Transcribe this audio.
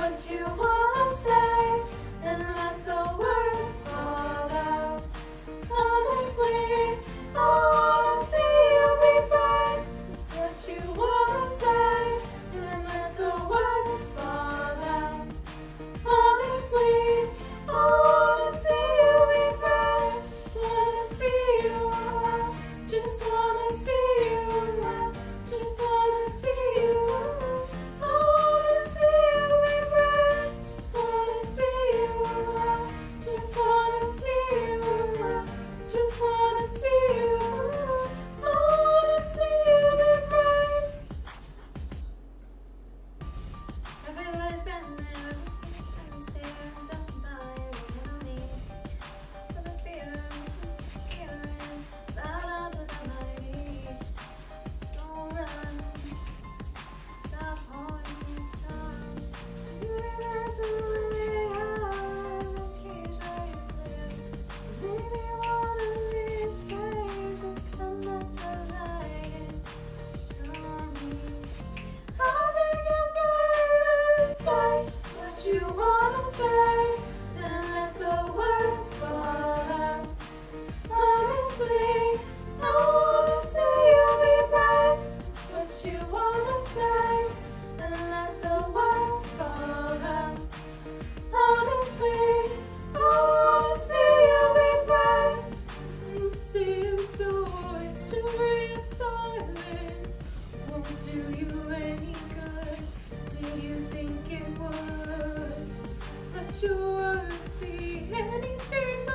what you wanna say and let the words fall out. Honestly, I wanna see you be brave what you wanna what you wanna say and let the words fall out. Honestly, I wanna see you be brave. What you wanna say and let the words fall out. Honestly, I wanna see you be brave. See you so history of silence won't do you any good. Did you think it would? Let your words be anything